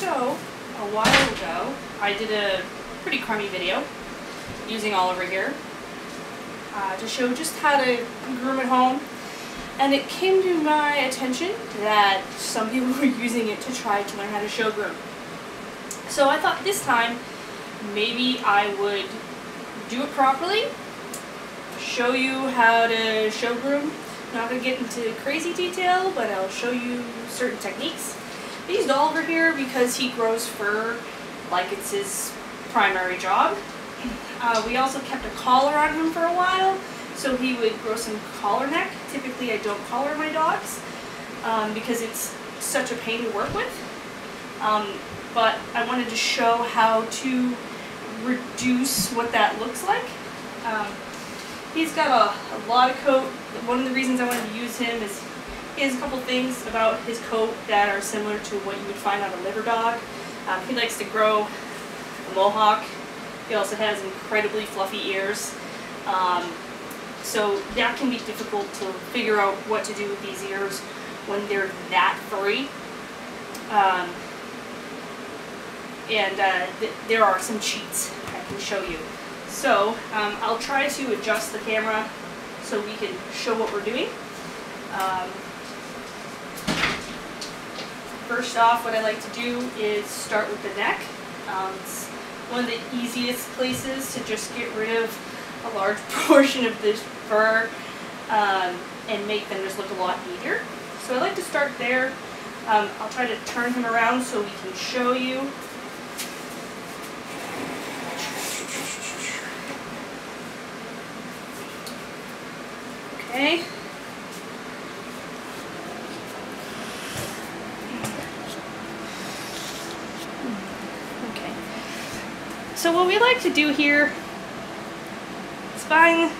So, a while ago, I did a pretty crummy video using Oliver here uh, to show just how to groom at home. And it came to my attention that some people were using it to try to learn how to show groom. So I thought this time maybe I would do it properly, show you how to show groom. not going to get into crazy detail, but I'll show you certain techniques. Used Oliver here because he grows fur like it's his primary job. Uh, we also kept a collar on him for a while, so he would grow some collar neck. Typically I don't collar my dogs um, because it's such a pain to work with. Um, but I wanted to show how to reduce what that looks like. Um, he's got a, a, lot of coat. One of the reasons I wanted to use him is has a couple things about his coat that are similar to what you would find on a liver dog. Um, he likes to grow a mohawk. He also has incredibly fluffy ears. Um, so that can be difficult to figure out what to do with these ears when they're that furry. Um, and uh, th there are some cheats I can show you. So um, I'll try to adjust the camera so we can show what we're doing. Um, first off, what I like to do is start with the neck. Um, it's one of the easiest places to just get rid of a large portion of this fur um, and make them just look a lot neater. So I like to start there. Um, I'll try to turn him around so we can show you Okay. Okay. So what we like to do here is find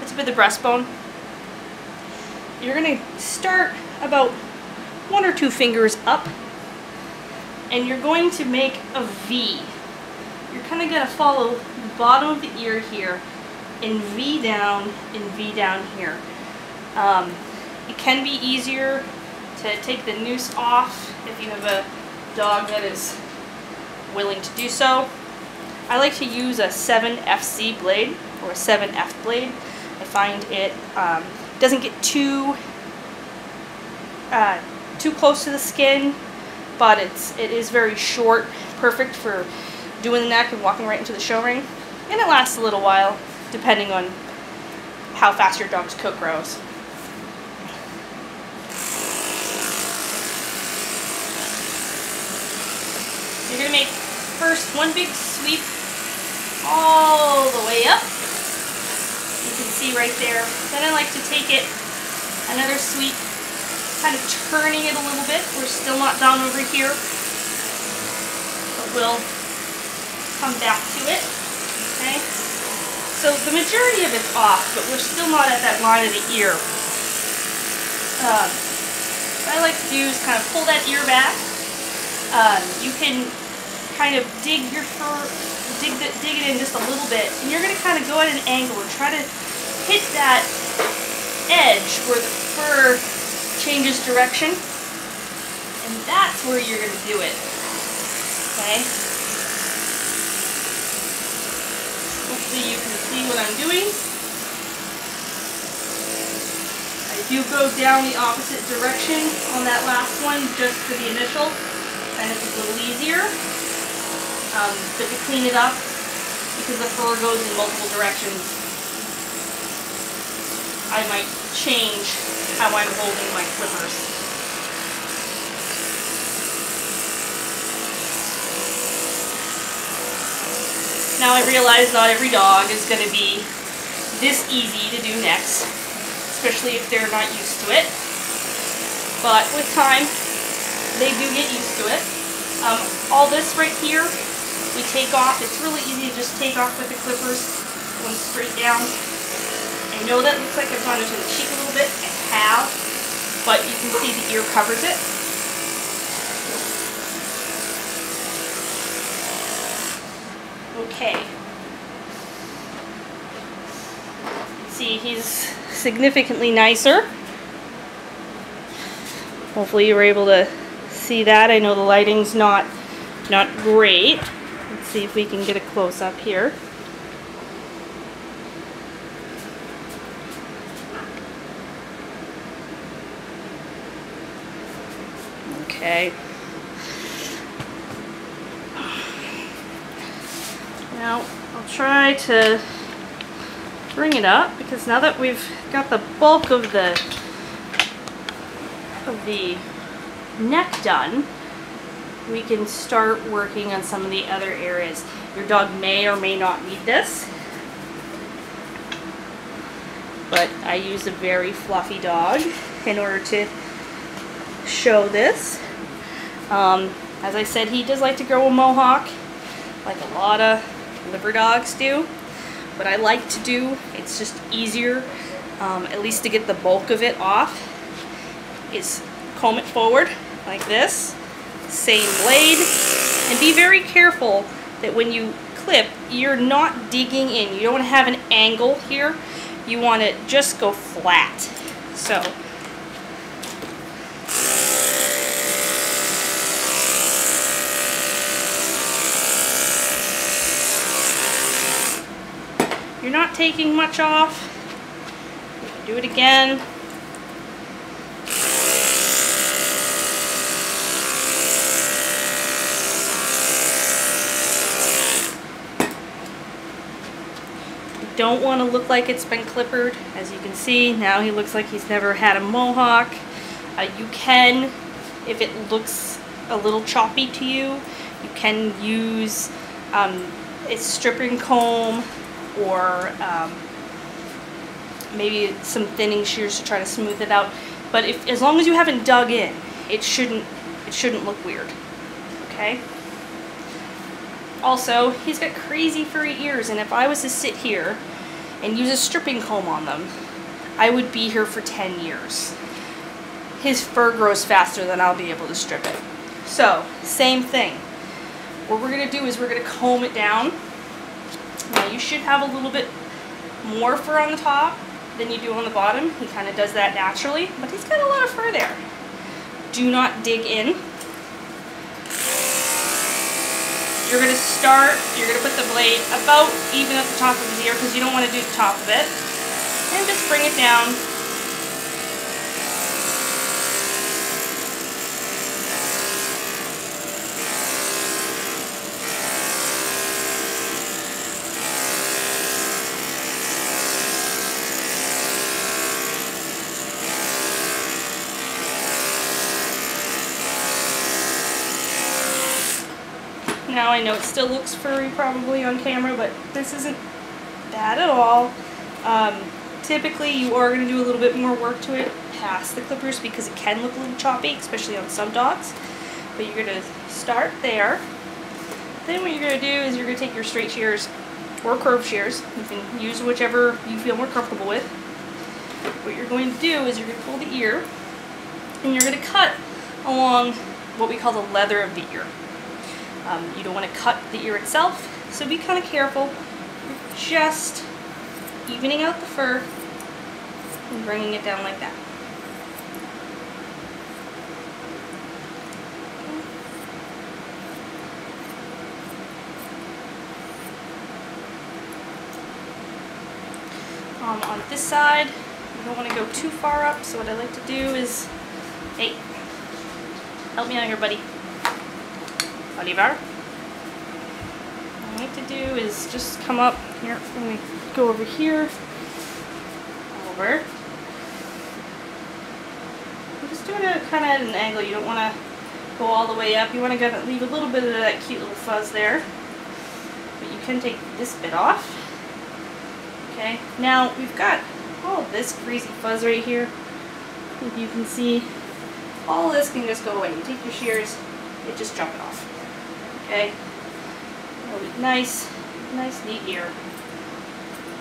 the tip of the breastbone. You're going to start about one or two fingers up and you're going to make a V. You're kind of going to follow the bottom of the ear here and V down and V down here. Um, it can be easier to take the noose off if you have a dog that is willing to do so. I like to use a 7FC blade or a 7F blade. I find it um, doesn't get too uh, too close to the skin, but it's it is very short, perfect for doing the neck and walking right into the show ring, and it lasts a little while depending on how fast your dog's coat grows. You're to make first one big sweep all the way up. You can see right there. Then I like to take it another sweep, kind of turning it a little bit. We're still not down over here, but we'll come back to it. Okay. So the majority of it's off, but we're still not at that line of the ear. Um, what I like to do is kind of pull that ear back. Um, you can kind of dig your fur, dig, the, dig it in just a little bit, and you're going to kind of go at an angle and try to hit that edge where the fur changes direction. And that's where you're going to do it. Okay? Hopefully you can see what I'm doing. I do go down the opposite direction on that last one just for the initial. And it's a little easier. Um, but to clean it up, because the fur goes in multiple directions, I might change how I'm holding my clippers. Now I realize not every dog is going to be this easy to do necks, especially if they're not used to it. But with time, they do get used to it. Um, all this right here, we take off. It's really easy to just take off with the clippers, going straight down. I know that looks like I've gone into the cheek a little bit. I have, but you can see the ear covers it. okay. See, he's significantly nicer. Hopefully you were able to see that. I know the lighting's not not great. See if we can get a close up here. Okay. Now, I'll try to bring it up because now that we've got the bulk of the of the neck done, we can start working on some of the other areas. Your dog may or may not need this, but I use a very fluffy dog in order to show this. Um, as I said, he does like to grow a mohawk, like a lot of liver dogs do. What I like to do, it's just easier, um, at least to get the bulk of it off, is comb it forward like this, same blade, and be very careful that when you clip, you're not digging in. You don't want to have an angle here. You want to just go flat. So you're not taking much off. Do it again. Don't want to look like it's been clippered. As you can see, now he looks like he's never had a mohawk. Uh, you can, if it looks a little choppy to you, you can use um, a stripping comb or um, maybe some thinning shears to try to smooth it out. But if, as long as you haven't dug in, it shouldn't, it shouldn't look weird. Okay? Also, he's got crazy furry ears, and if I was to sit here and use a stripping comb on them, I would be here for 10 years. His fur grows faster than I'll be able to strip it. So, same thing. What we're going to do is we're going to comb it down. Now, you should have a little bit more fur on the top than you do on the bottom. He kind of does that naturally, but he's got a lot of fur there. Do not dig in. You're going to start, you're going to put the blade about even at the top of his ear because you don't want to do the top of it. And just bring it down Now I know it still looks furry probably on camera, but this isn't bad at all. Um, typically you are going to do a little bit more work to it past the clippers because it can look a little choppy, especially on some dogs. But you're going to start there. Then what you're going to do is you're going to take your straight shears or curved shears. You can use whichever you feel more comfortable with. What you're going to do is you're going to pull the ear and you're going to cut along what we call the leather of the ear. Um, you don't want to cut the ear itself, so be kind of careful. Just evening out the fur and bringing it down like that. Um, on this side, you don't want to go too far up, so what I like to do is, hey, help me out here, buddy. Oliver. What I like to do is just come up here, let me go over here, over. I'm just doing it kind of at an angle. You don't want to go all the way up. You want to leave a little bit of that cute little fuzz there. But you can take this bit off. Okay, now we've got all this greasy fuzz right here. If you can see, all this can just go away. You take your shears, it just chop it off. Okay? Nice, nice neat ear.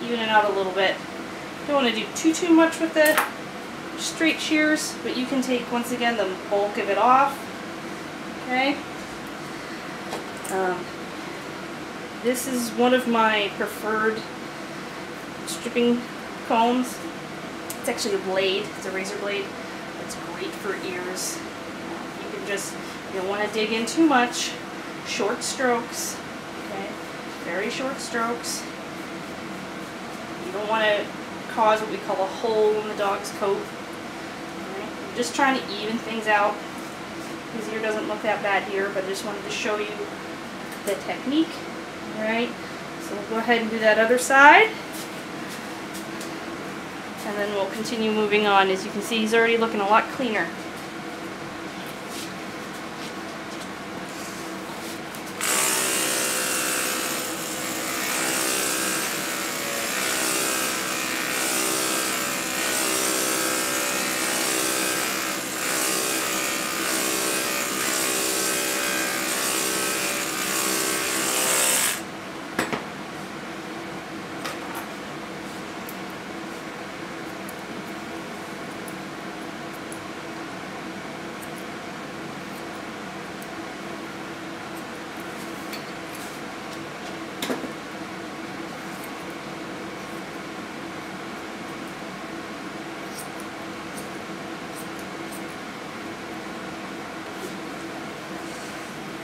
Even it out a little bit. Don't want to do too, too much with the straight shears, but you can take, once again, the bulk of it off. Okay? Um, this is one of my preferred stripping combs. It's actually a blade. It's a razor blade. It's great for ears. You can just, you don't want to dig in too much. Short strokes, okay? Very short strokes. You don't want to cause what we call a hole in the dog's coat. Right? I'm just trying to even things out. His ear doesn't look that bad here, but I just wanted to show you the technique. Alright, so we'll go ahead and do that other side. And then we'll continue moving on. As you can see, he's already looking a lot cleaner.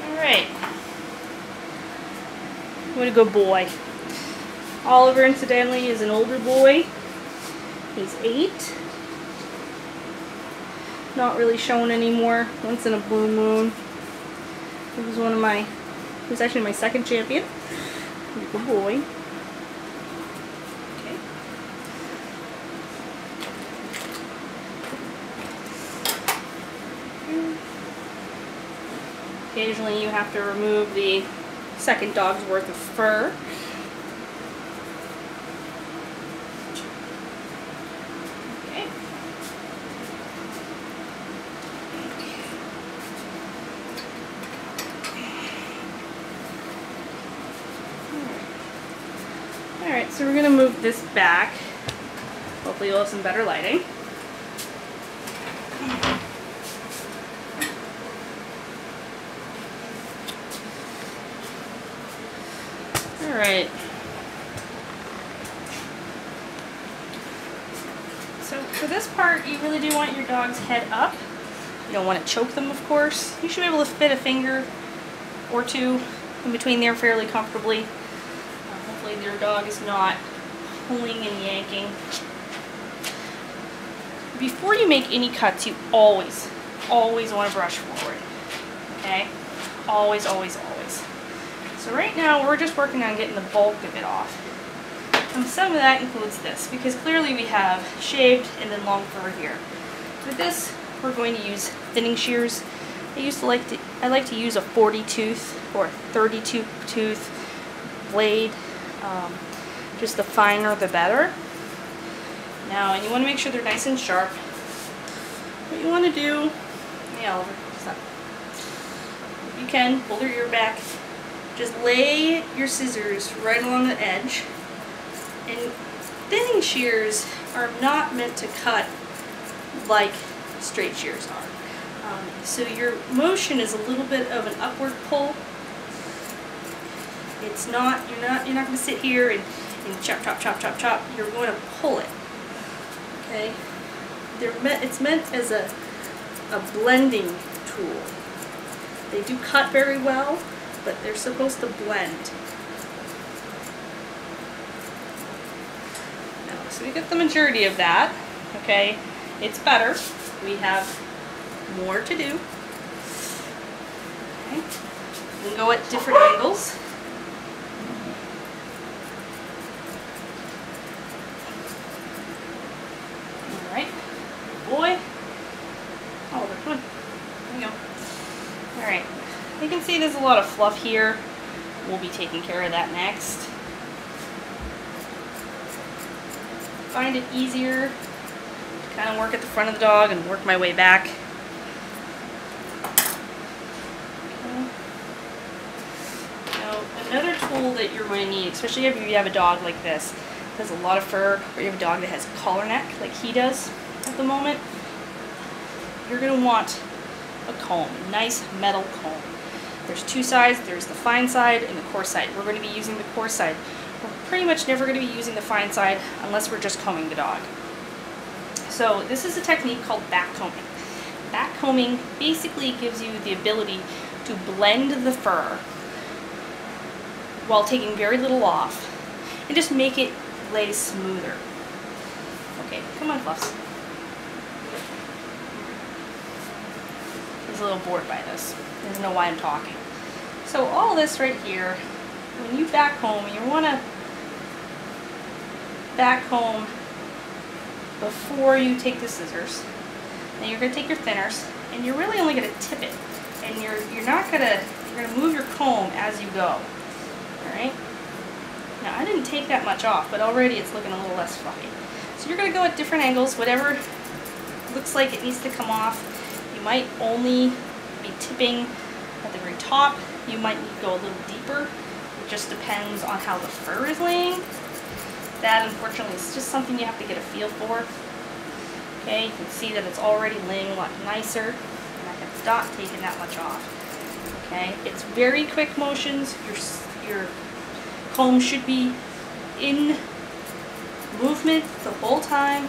Alright. What a good boy. Oliver, incidentally, is an older boy. He's eight. Not really shown anymore. Once in a blue moon. He was one of my, he was actually my second champion. Good boy. Occasionally you have to remove the second dog's worth of fur. Okay. Alright, so we're going to move this back. Hopefully you'll have some better lighting. Alright. So for this part, you really do want your dog's head up. You don't want to choke them, of course. You should be able to fit a finger or two in between there fairly comfortably. Uh, hopefully your dog is not pulling and yanking. Before you make any cuts, you always, always want to brush forward. Okay? Always, always, always. So right now we're just working on getting the bulk of it off. And some of that includes this, because clearly we have shaved and then long fur here. With this, we're going to use thinning shears. I used to like to, I like to use a 40 tooth or 32 tooth blade. Um, just the finer the better. Now, and you want to make sure they're nice and sharp. What you want to do, yeah. You can, pull your ear back. Just lay your scissors right along the edge. And thinning shears are not meant to cut like straight shears are. Um, so your motion is a little bit of an upward pull. It's not, you're not, you're not going to sit here and, and chop, chop, chop, chop, chop. You're going to pull it. Okay? They're meant, it's meant as a, a blending tool. They do cut very well, but they're supposed to blend. So we get the majority of that. Okay? It's better. We have more to do. Okay? We can go at different angles. Alright. Boy. Oliver, come on. There you go. Alright. You can see there's a lot of fluff here. We'll be taking care of that next. Find it easier to kind of work at the front of the dog and work my way back. Another tool that you're going to need, especially if you have a dog like this, that has a lot of fur, or you have a dog that has collar neck, like he does at the moment, you're going to want a comb, a nice metal comb. There's two sides, there's the fine side and the coarse side. We're going to be using the coarse side. We're pretty much never going to be using the fine side unless we're just combing the dog. So this is a technique called back combing. backcombing basically gives you the ability to blend the fur while taking very little off and just make it lay smoother. Okay, come on, Fluffs. He's a little bored by this. He doesn't know why I'm talking. So all this right here, when you back comb, you want to back comb before you take the scissors. Then you're going to take your thinners, and you're really only going to tip it. And you're, you're not going to, you're going to move your comb as you go. Alright? Now I didn't take that much off, but already it's looking a little less fluffy. So you're going to go at different angles, whatever looks like it needs to come off. Might only be tipping at the very top. You might need to go a little deeper. It just depends on how the fur is laying. That, unfortunately, is just something you have to get a feel for. Okay, you can see that it's already laying a lot nicer, and I can stop taking that much off. Okay, it's very quick motions. Your, your comb should be in movement the whole time.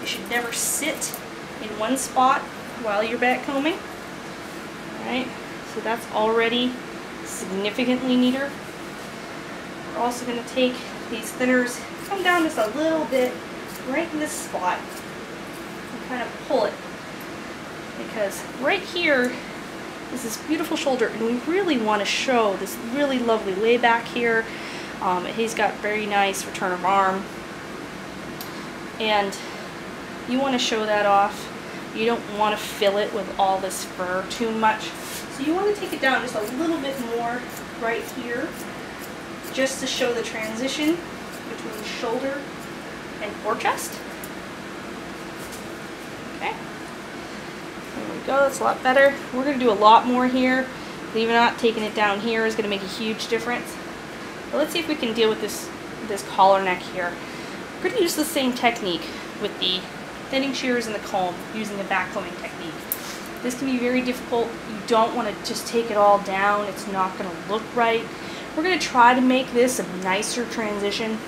You should never sit in one spot while you're back combing. Alright, so that's already significantly neater. We're also going to take these thinners, come down just a little bit right in this spot and kind of pull it. Because right here is this beautiful shoulder and we really want to show this really lovely layback here. Um, he's got very nice return of arm and you want to show that off. You don't want to fill it with all this fur too much. So you want to take it down just a little bit more right here just to show the transition between shoulder and fore chest. Okay. There we go, that's a lot better. We're going to do a lot more here. Believe it or not, taking it down here is going to make a huge difference. But let's see if we can deal with this, this collar neck here. We're going to use the same technique with the thinning shears and the comb using the back combing technique. This can be very difficult. You don't want to just take it all down. It's not going to look right. We're going to try to make this a nicer transition.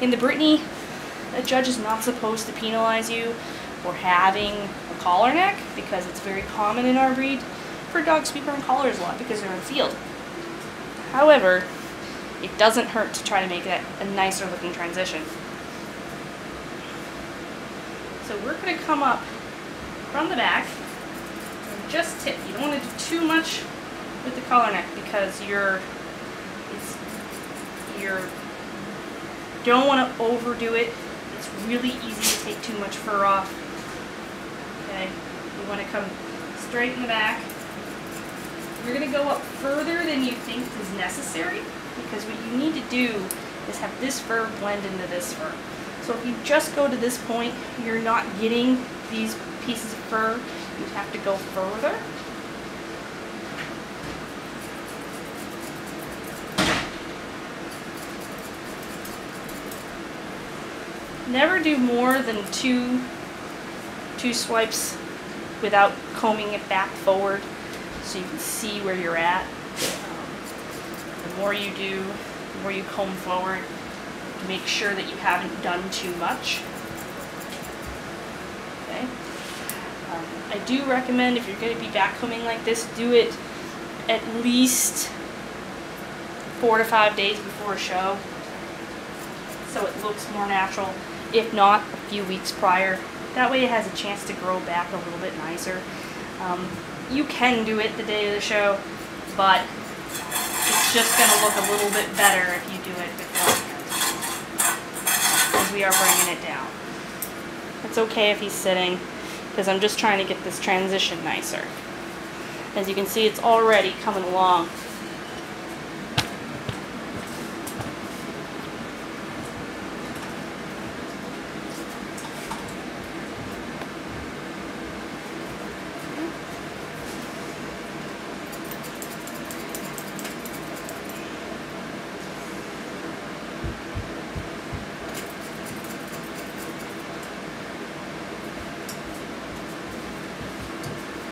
In the Brittany, a judge is not supposed to penalize you for having a collar neck because it's very common in our breed for dogs to be wearing collars a lot because they're in the field. However, it doesn't hurt to try to make that a nicer looking transition. So we're going to come up from the back and just tip. You don't want to do too much with the collar neck because you're it's you're don't want to overdo it. It's really easy to take too much fur off. Okay, you want to come straight in the back. You're going to go up further than you think is necessary because what you need to do is have this fur blend into this fur. So if you just go to this point, you're not getting these pieces of fur. You have to go further. Never do more than two, two swipes without combing it back forward so you can see where you're at. Um, the more you do, the more you comb forward, make sure that you haven't done too much. Okay. Um, I do recommend if you're going to be backcombing like this, do it at least four to five days before a show so it looks more natural. If not, a few weeks prior. That way it has a chance to grow back a little bit nicer. Um, you can do it the day of the show, but it's just going to look a little bit better if you we are bringing it down. It's okay if he's sitting, because I'm just trying to get this transition nicer. As you can see, it's already coming along